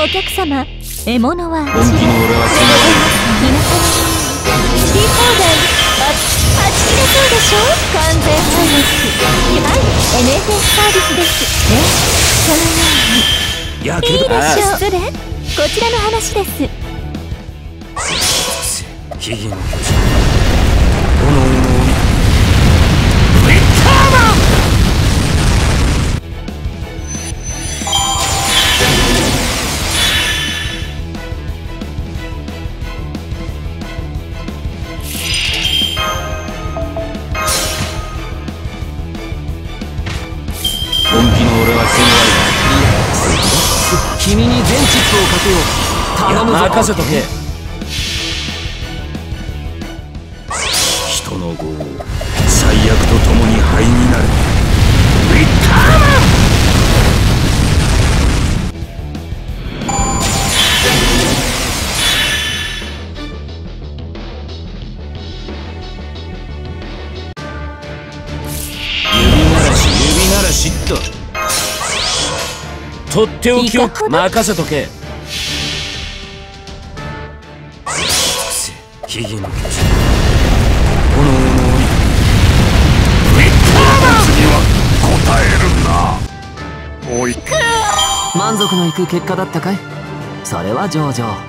お客様獲物はあちら本気の俺は死なない皆様に好き放題あはち切れそうでしょ完全配列はい NFS サービスですねそのようにやけどいいでしょうあ失礼こちらの話です木々の巨人君に全チップをかけよう。頼むぞ。任せとけ。人の業を最悪ととっておきを任せとけ。木々のの鬼ウィッター。マンには答えるなおい満足のいく結果だったかい？それは上々